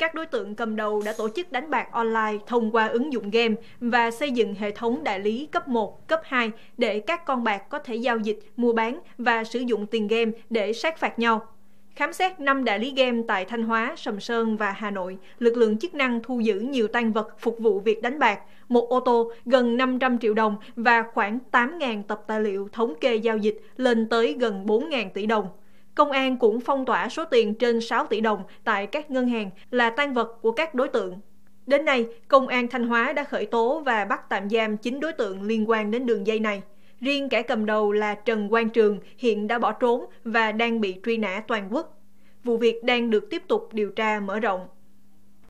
các đối tượng cầm đầu đã tổ chức đánh bạc online thông qua ứng dụng game và xây dựng hệ thống đại lý cấp 1, cấp 2 để các con bạc có thể giao dịch, mua bán và sử dụng tiền game để sát phạt nhau. Khám xét 5 đại lý game tại Thanh Hóa, Sầm Sơn và Hà Nội, lực lượng chức năng thu giữ nhiều tăng vật phục vụ việc đánh bạc, một ô tô, gần 500 triệu đồng và khoảng 8.000 tập tài liệu thống kê giao dịch lên tới gần 4.000 tỷ đồng. Công an cũng phong tỏa số tiền trên 6 tỷ đồng tại các ngân hàng là tan vật của các đối tượng. Đến nay, Công an Thanh Hóa đã khởi tố và bắt tạm giam 9 đối tượng liên quan đến đường dây này. Riêng kẻ cầm đầu là Trần Quang Trường hiện đã bỏ trốn và đang bị truy nã toàn quốc. Vụ việc đang được tiếp tục điều tra mở rộng.